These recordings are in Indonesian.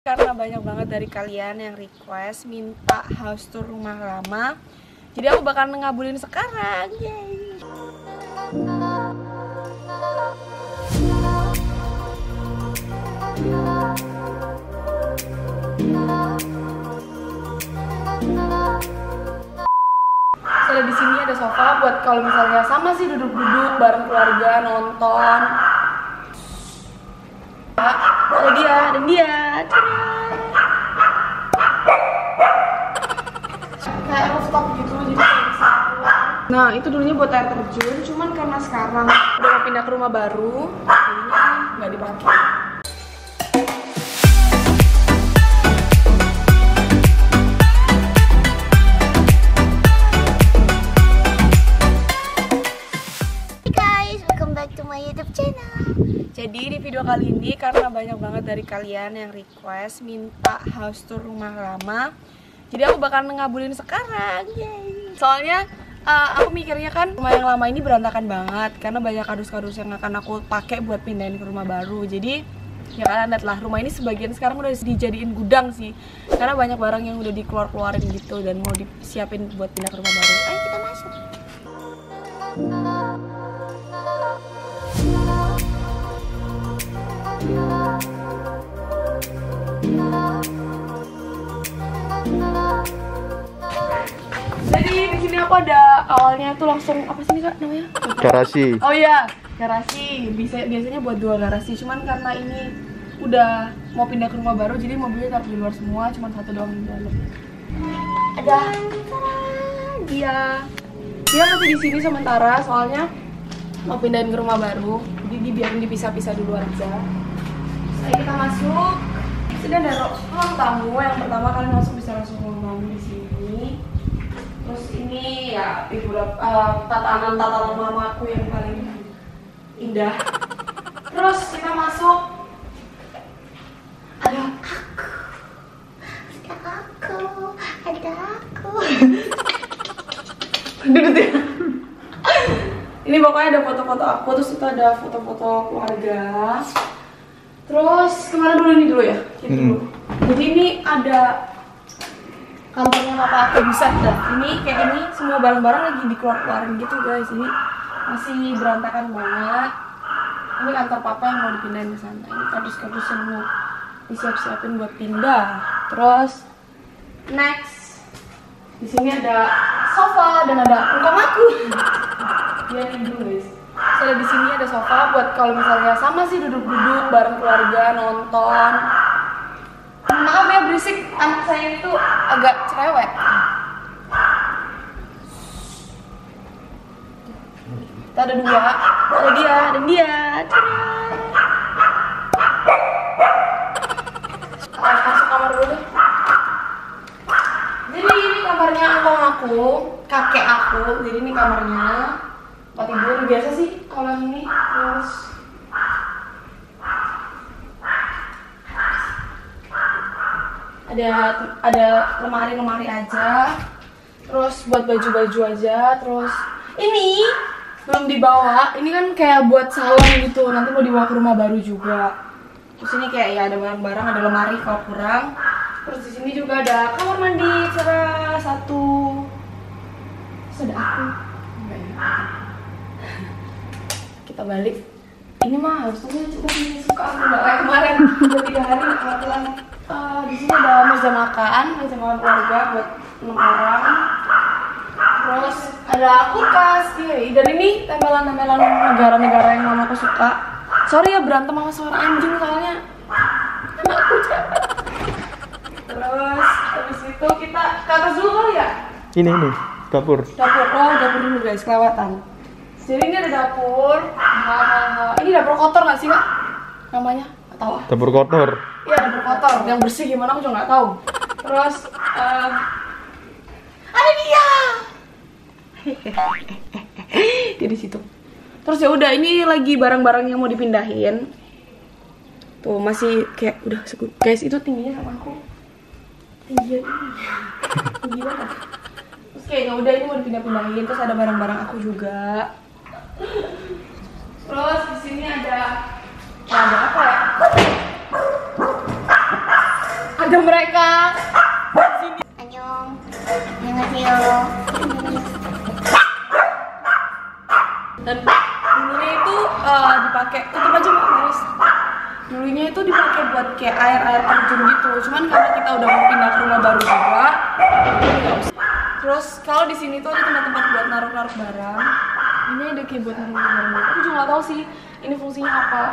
karena banyak banget dari kalian yang request minta house tour rumah lama jadi aku bakal ngabulin sekarang Yeay. Saya di sini ada sofa buat kalau misalnya sama sih duduk-duduk bareng keluarga nonton. Dia, dan dia. Gitu jadi. Nah itu dulunya buat air terjun, cuman karena sekarang udah mau pindah ke rumah baru, jadinya nggak dipakai. Welcome back to my YouTube channel. Jadi di video kali ini karena banyak banget dari kalian yang request minta house tour rumah lama Jadi aku bakal ngabulin sekarang Yeay. Soalnya uh, aku mikirnya kan rumah yang lama ini berantakan banget Karena banyak kardus-kardus yang akan aku pakai buat pindahin ke rumah baru Jadi ya kalian lihat lah rumah ini sebagian sekarang udah dijadiin gudang sih Karena banyak barang yang udah dikeluar-keluarin gitu dan mau disiapin buat pindah ke rumah baru ada awalnya tuh langsung apa sih ini kak namanya? garasi Oh iya, garasi. Bisa biasanya buat dua garasi. Cuman karena ini udah mau pindah ke rumah baru, jadi mobilnya taruh di luar semua, cuma satu doang di dalam. Ada dia. Dia masih di sini sementara, soalnya mau pindahin ke rumah baru. Jadi dibiarin dipisah-pisah dulu aja. Ayo kita masuk. Sini ada ru- ruang tamu. Yang pertama kalian masuk bisa langsung ruang tamu di sini. Ini ya ibu uh, tatanan tatanan mamaku yang paling indah. Terus kita masuk. Ada Ada aku, ada aku. duduk ya. Ini pokoknya ada foto-foto aku, terus itu ada foto-foto keluarga. Terus ke mana dulu ini dulu ya? Gitu Hmm. dulu. Jadi ini ada papa aku bisa dah. Ini kayak ini semua barang-barang lagi dikeluar-keluarin gitu guys. Jadi masih berantakan banget. Ini kantor papa yang mau dipindahin ke sana. Ini kardus-kardus yang mau disiap-siapin buat pindah. Terus next di sini ada sofa dan ada engkong aku. Dia ini dulu guys. Saya di sini ada sofa buat kalau misalnya sama sih duduk-duduk bareng keluarga nonton. Maaf ya berisik, anak saya itu agak cerewet. Kita ada dua, ada dia dan dia. Ah, Masuk kamar dulu. Jadi ini kamarnya angkong aku, kakek aku. Jadi ini kamarnya tempat tidur biasa sih kalau ini. Terus ada ada lemari-lemari aja. Terus buat baju-baju aja. Terus ini belum dibawa. Ini kan kayak buat salon gitu. Nanti mau dibawa ke rumah baru juga. Terus ini kayak ya ada barang-barang, ada lemari kalau kurang. Terus di sini juga ada kamar mandi cerah satu. Ada aku. Kita balik. Ini mah harusnya kita ini suka aku nggak kayak kemarin udah tiga hari kebetulan. Eh, di sini ada meja makan, meja makan keluarga buat enam orang. Terus ada kulkas, iya. Dan ini tempelan-tempelan negara-negara yang mamaku suka. Sorry ya berantem sama suara anjing soalnya cewek. Terus habis itu kita ke atas dulu kali ya? ini ini dapur Dapur, oh dapur dulu guys, kelewatan. Jadi ini ada dapur. Ha, ha, ha. Ini dapur kotor nggak sih kak? Namanya? Tahu ah. dapur kotor Iya dapur kotor. Yang bersih gimana aku juga nggak tahu. Terus em, ada dia. dia di situ. Terus ya udah ini lagi barang-barang yang mau dipindahin. Tuh masih kayak udah sekut. Guys itu tingginya sama aku. Tinggi tinggi banget. Terus kayak ya udah ini mau dipindah-pindahin. Terus ada barang-barang aku juga. Terus di sini ada buat kayak air air terjun gitu. Cuman karena kita udah mau pindah ke rumah baru juga usah. terus kalau di sini tuh ada tempat-tempat buat naruh-naruh barang. Ini ada kayak buat naruh barang. Aku juga nggak tahu sih ini fungsinya apa.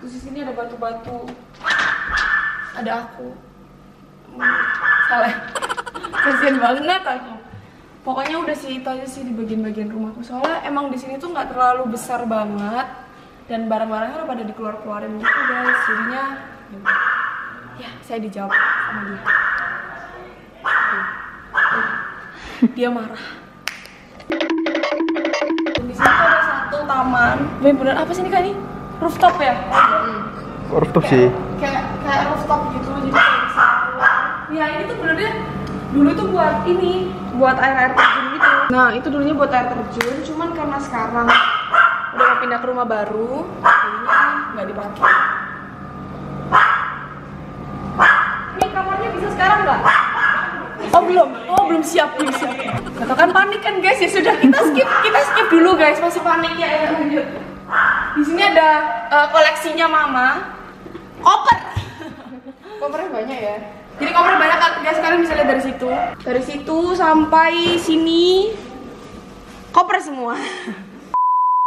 Terus di sini ada batu-batu. Ada aku. Salah. Kasian banget aku. Pokoknya udah sih itu aja sih di bagian-bagian rumahku soalnya emang di sini tuh nggak terlalu besar banget. Dan barang-barangnya udah pada dikeluar-keluarin gitu guys. Jadinya ya ya saya dijawab sama dia. Dia marah. Di sini ada satu taman. Bener-bener apa sih ini kak ini? Rooftop ya? Rooftop sih. kayak kayak rooftop gitu jadi kayak bisa ya ini tuh benernya dulu tuh buat ini buat air air terjun gitu. Nah itu dulunya buat air terjun cuman karena sekarang udah mau pindah ke rumah baru jadinya nggak dipakai ini kamarnya bisa sekarang nggak Oh belum, oh belum siap, belum siap. Atau kan panik kan guys ya sudah kita skip, kita skip dulu guys masih panik ya. Ayo lanjut. Di sini ada eh, koleksinya mama, koper. Kopernya banyak ya. Jadi koper banyak guys kalian bisa lihat dari situ. Dari situ sampai sini koper semua.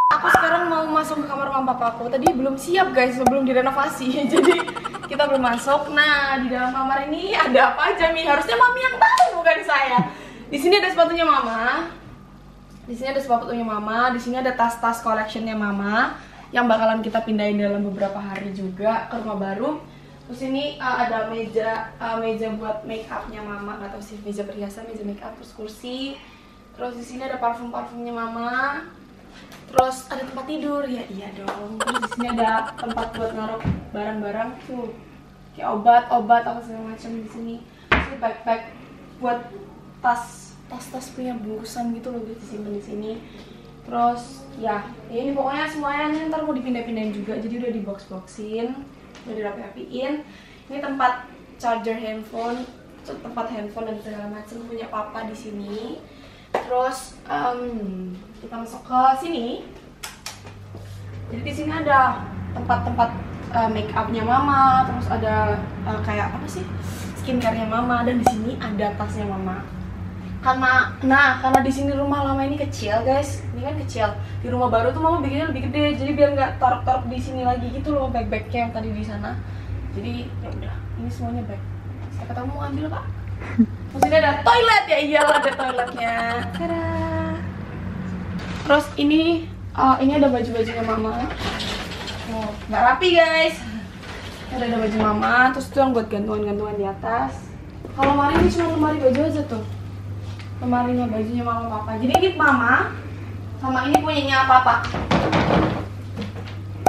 Aku sekarang mau masuk ke kamar mama papaku. Tadi belum siap guys, belum direnovasi. Jadi kita belum masuk. Nah, di dalam kamar ini ada apa aja Mi? Harusnya mami yang tahu bukan saya. Di sini ada sepatunya mama. Di sini ada sepatunya mama, di sini ada tas-tas collectionnya mama yang bakalan kita pindahin dalam beberapa hari juga ke rumah baru. Terus ini uh, ada meja uh, meja buat make upnya mama, tahu sih meja perhiasan, meja make up, terus kursi. Terus di sini ada parfum-parfumnya mama. Terus ada tempat tidur, ya iya dong. Terus di sini ada tempat buat naruh barang-barang tuh, kayak obat-obat apa segala macam di sini. Ini backpack buat tas tas-tas punya bungkusan gitu loh guys disimpan di sini. Terus ya, ya ini pokoknya semuanya ini ntar mau dipindah-pindahin juga, jadi udah di box-boxin, udah dirapi-rapiin. Ini tempat charger handphone, tempat handphone dan segala macam punya papa di sini. Terus em, kita masuk ke sini. Jadi di sini ada tempat-tempat eh, make upnya mama, terus ada eh, kayak apa sih skincare-nya mama dan di sini ada tasnya mama. Karena nah karena di sini rumah lama ini kecil guys, ini kan kecil. Di rumah baru tuh mama bikinnya lebih gede, jadi biar nggak taruh-taruh di sini lagi gitu loh bag-bagnya yang tadi di sana. Jadi ya udah, ini semuanya bag. Saya kata mau ambil pak. Terus ini ada toilet ya iyalah ada toiletnya. Tada. Terus ini eh, ini ada baju-bajunya mama. Oh, nggak rapi guys. Ada ada baju mama, terus itu yang buat gantungan-gantungan di atas. Kalau lemari ini cuma lemari baju aja tuh. Lemarinya bajunya mama papa. Jadi ini mama sama ini punyanya papa.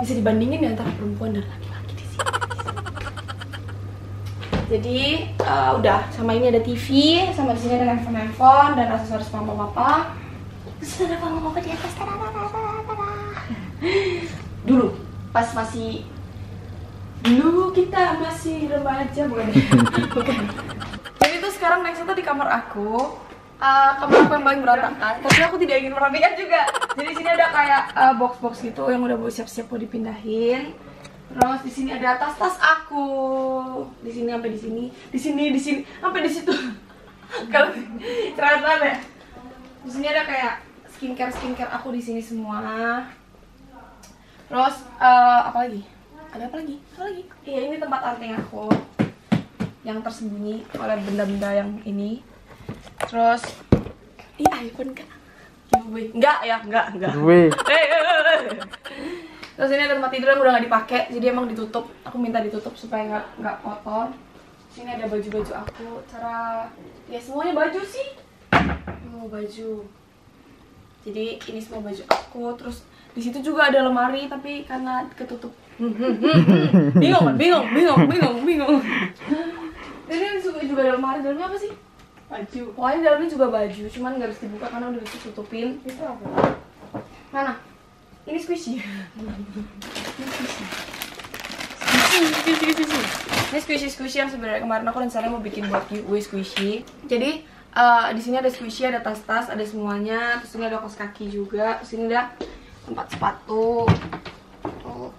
Bisa dibandingin ya antara perempuan dan laki-laki di sini. Jadi eh, udah sama ini ada TV, sama di sini ada handphone handphone dan aksesoris mama papa. Di atas. Tada, tada, tada. Dulu pas masih dulu kita masih remaja bukan bukan. Jadi tuh sekarang next tuh di kamar aku. Eh, kamar aku yang paling berantakan, tapi aku tidak ingin merapikan juga. Jadi di sini ada kayak eh, box-box gitu yang udah mau siap-siap mau dipindahin. Terus di sini ada tas-tas aku. Di sini sampai di sini, di sini, di sini, sampai di situ. Kalau cerita ya. Di sini ada kayak skincare skincare aku di sini semua. Terus eh, apa lagi? Ada apa lagi? Apa lagi? Iya ini tempat anting aku yang tersembunyi oleh benda-benda yang ini. Terus, ih iPhone kak? Giveaway? Enggak ya, enggak, enggak. Terus ini ada tempat tidur yang udah nggak dipakai, jadi emang ditutup. Aku minta ditutup supaya nggak nggak kotor. Sini ada baju-baju aku. Cara ya semuanya baju sih. Mau baju. Jadi ini semua baju aku. Terus di situ juga ada lemari tapi karena ketutup. bingung kan? Bingung, bingung, bingung, bingung. Ini juga juga ada lemari. Dalamnya apa sih? Baju. Pokoknya dalamnya juga baju, cuman nggak bisa dibuka karena udah ditutupin. Itu apa? Mana? Ini squishy. Ini squishy. Squishy squishy, squishy, squishy. Ini squishy squishy yang sebenarnya kemarin aku rencananya mau bikin buat giveaway squishy. Jadi eh, di sini ada squishy, ada tas-tas, ada semuanya. Terus ini ada kaos kaki juga. Terus ini ada tempat sepatu. Tuh,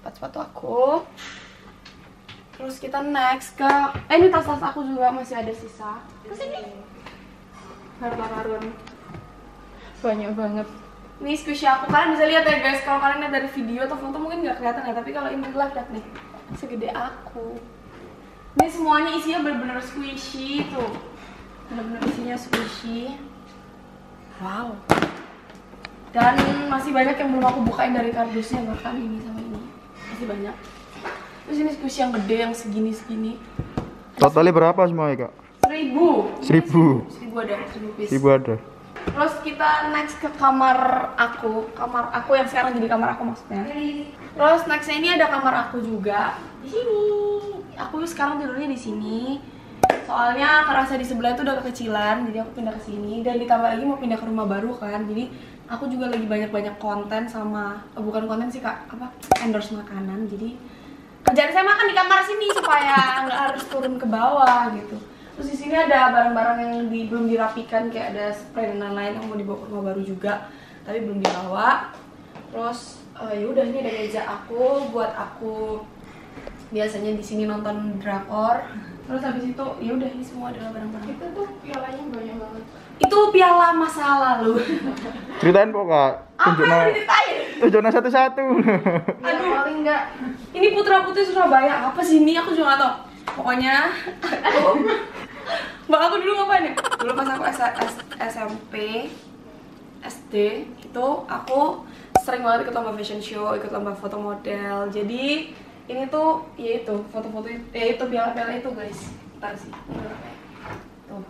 tempat sepatu aku. Terus kita next ke eh ini tas-tas aku juga masih ada sisa. Terus ini harun banyak banget. Ini squishy aku kalian bisa lihat ya guys. Kalau kalian lihat dari video atau foto mungkin nggak kelihatan ya, tapi kalau ini live lihat nih segede aku. Ini semuanya isinya bener-bener squishy tuh. Bener-bener isinya squishy. Wow. Dan masih banyak yang belum aku bukain dari kardusnya bahkan ini sama ini. Masih banyak. Terus ini squishy yang gede yang segini-segini. Totalnya berapa semuanya kak? Seribu. Seribu. Seribu ada, seribu piece. Seribu ada. Terus kita next ke kamar aku, kamar aku yang sekarang jadi kamar aku maksudnya. Terus nextnya ini ada kamar aku juga di sini. Aku sekarang tidurnya di sini. Soalnya kerasa di sebelah itu udah kekecilan, jadi aku pindah ke sini. Dan ditambah lagi mau pindah ke rumah baru kan, jadi aku juga lagi banyak-banyak konten sama eh, bukan konten sih kak, apa endorse makanan. Jadi kerjaan saya makan di kamar sini supaya nggak harus turun ke bawah gitu. Terus di sini ada barang-barang yang di- belum dirapikan kayak ada spray dan lain-lain yang mau dibawa ke rumah baru juga, tapi belum dibawa. Terus eh, ya udah ini ada meja aku buat aku biasanya di sini nonton drakor. Terus habis itu ya udah ini semua adalah barang-barang. Itu tuh pialanya banyak banget. Itu piala masa lalu. Ceritain pok kak. Tunjuknya. diceritain? Tunjuknya satu-satu. Aduh, paling enggak. Ini Putra Putri Surabaya. Apa sih ini? Aku juga nggak tahu. Pokoknya aku Mbak aku dulu ngapain ya? Dulu pas aku S- S- SMP SD itu aku sering banget ikut lomba fashion show, ikut lomba foto model. Jadi ini tuh ya itu foto-foto ya itu piala-piala itu guys. Ntar sih. Tuh.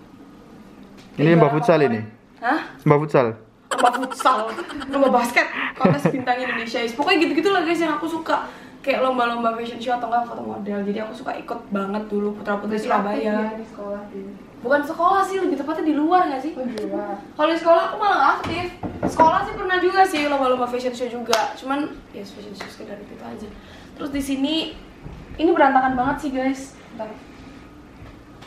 Ini Mbak Futsal ini. Hah? Mbak Futsal. lomba futsal, lomba basket, kontes bintang Indonesia. Pokoknya gitu-gitu lah guys yang aku suka. Kayak lomba-lomba fashion show atau enggak foto model. Jadi aku suka ikut banget dulu Putra Putri Surabaya. di sekolah dulu. Bukan sekolah sih, lebih tepatnya di luar nggak sih? Oh. Kalau di sekolah aku malah nggak aktif. Sekolah sih pernah juga sih lomba-lomba fashion show juga. Cuman ya fashion show sekedar itu aja. Terus di sini ini berantakan banget sih guys. Bentar.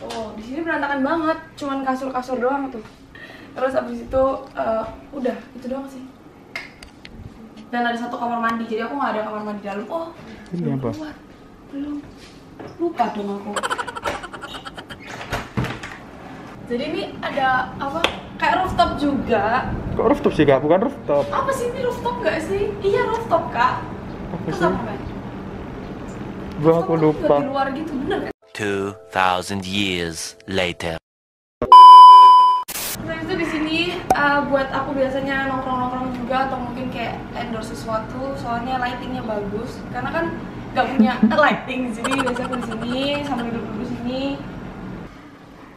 Oh, di sini berantakan banget. Cuman kasur-kasur doang tuh. Terus abis itu eh, udah itu doang sih. Dan ada satu kamar mandi. Jadi aku nggak ada kamar mandi dalam. Oh, Ini belum apa? keluar. Belum. Lupa dong aku. Jadi ini ada apa? Kayak rooftop juga. Kok rooftop sih kak? Bukan rooftop. Apa sih ini rooftop nggak sih? Iya rooftop kak. Apa Terus sih? Gua aku lupa. Di luar gitu? Bener kan? 2,000 years later. Nah itu di sini eh, buat aku biasanya nongkrong-nongkrong juga atau mungkin kayak endorse sesuatu soalnya lightingnya bagus. Karena kan nggak punya lighting jadi biasanya aku di sini sambil duduk di sini.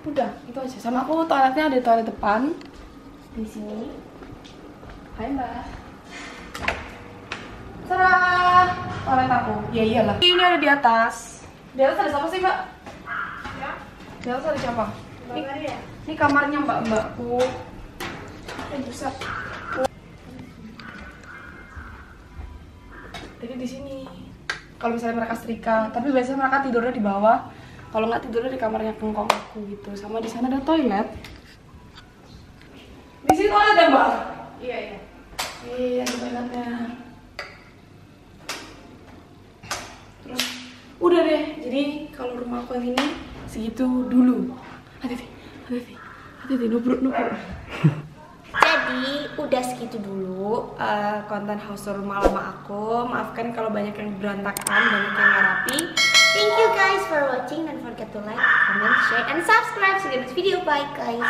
Udah itu aja. Sama aku toiletnya ada toilet depan. Di sini. Hai mbak Serah toilet aku. Ya iyalah. Ini ada di atas. Di atas ada siapa sih mbak? Di atas ada siapa? Ini, ini kamarnya mbak mbakku. Eh buset jadi di sini kalau misalnya mereka setrika tapi biasanya mereka tidurnya di bawah. Kalau nggak tidurnya di kamarnya kengkong aku gitu. Sama di sana ada toilet. Di sini toilet ya mbak? Iya iya. iya ada toiletnya udah deh jadi kalau rumah aku yang ini segitu dulu hati-hati hati-hati hati-hati nubruk nubruk jadi udah segitu dulu eh, konten house rumah lama aku maafkan kalau banyak yang berantakan banyak yang nggak rapi Thank you guys for watching. Don't forget to like, comment, share, and subscribe. See you next video. Bye guys.